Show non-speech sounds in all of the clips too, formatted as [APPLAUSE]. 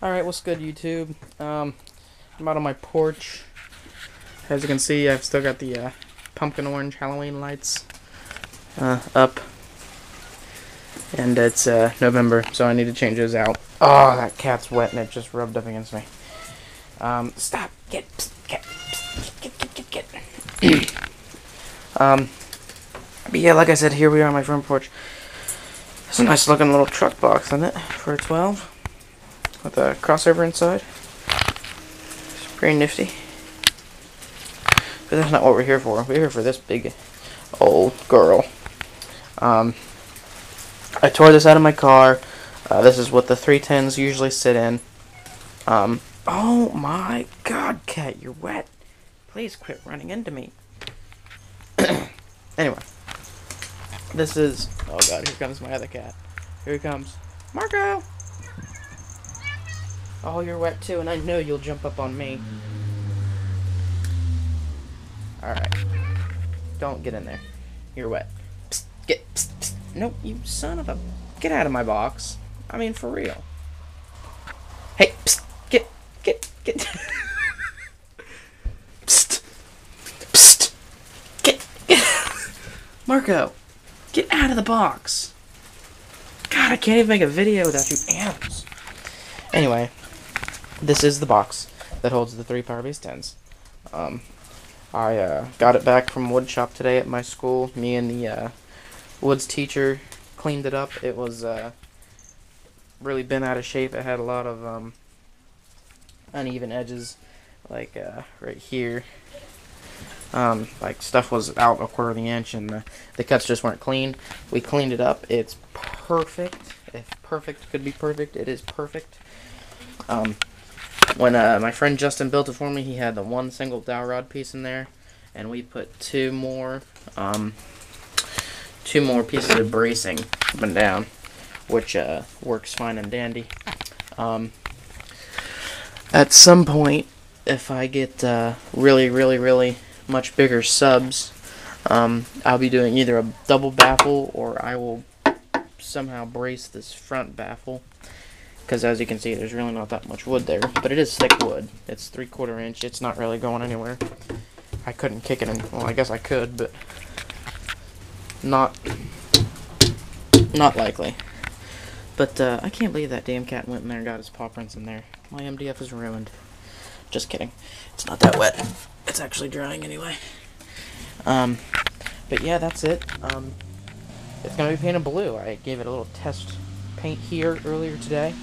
Alright, what's good, YouTube? Um, I'm out on my porch. As you can see, I've still got the uh, pumpkin orange Halloween lights uh, up. And it's uh, November, so I need to change those out. Oh, that cat's wet and it just rubbed up against me. Um, stop! Get! Get! Get! Get! Get! Get! [CLEARS THROAT] um, but yeah, like I said, here we are on my front porch. It's a nice looking little truck box, isn't it? For a 12 with a crossover inside. It's pretty nifty. But that's not what we're here for. We're here for this big old girl. Um, I tore this out of my car. Uh, this is what the 310s usually sit in. Um, oh my god, cat, you're wet. Please quit running into me. [CLEARS THROAT] anyway. This is... Oh god, here comes my other cat. Here he comes. Marco! Oh, you're wet too, and I know you'll jump up on me. Alright. Don't get in there. You're wet. Psst, get. Psst, psst. Nope, you son of a. Get out of my box. I mean, for real. Hey, psst, get. Get. Get. [LAUGHS] psst. Psst. Get. Get. Marco, get out of the box. God, I can't even make a video without you animals. Anyway, this is the box that holds the three PowerBass 10s. Um, I uh, got it back from wood shop today at my school. Me and the uh, woods teacher cleaned it up. It was uh, really been out of shape. It had a lot of um, uneven edges, like uh, right here. Um, like stuff was out a quarter of the inch, and the, the cuts just weren't clean. We cleaned it up. It's perfect. If perfect could be perfect, it is perfect. Um, when uh, my friend Justin built it for me, he had the one single dowel rod piece in there, and we put two more, um, two more pieces of bracing up and down, which uh, works fine and dandy. Um, at some point, if I get uh, really, really, really much bigger subs, um, I'll be doing either a double baffle or I will somehow brace this front baffle because as you can see there's really not that much wood there but it is thick wood. It's three quarter inch. It's not really going anywhere. I couldn't kick it in. Well I guess I could but not not likely. But uh, I can't believe that damn cat went in there and got his paw prints in there. My MDF is ruined. Just kidding. It's not that wet. It's actually drying anyway. Um but yeah that's it. Um it's gonna be painted blue. I gave it a little test paint here earlier today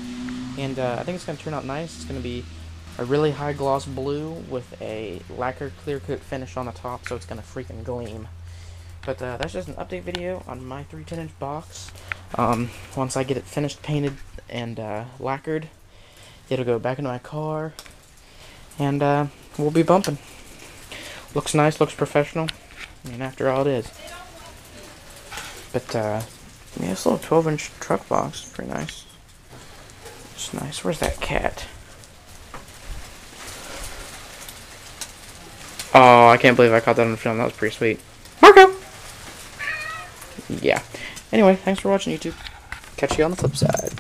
and uh, I think it's going to turn out nice. It's going to be a really high gloss blue with a lacquer clear coat finish on the top, so it's going to freaking gleam. But uh, that's just an update video on my 310 inch box. Um, once I get it finished painted and uh, lacquered, it'll go back into my car, and uh, we'll be bumping. Looks nice, looks professional. I mean, after all, it is. But, uh, yeah, this little 12 inch truck box is pretty nice. It's nice. Where's that cat? Oh, I can't believe I caught that on film. That was pretty sweet. Marco! Yeah. Anyway, thanks for watching, YouTube. Catch you on the flip side.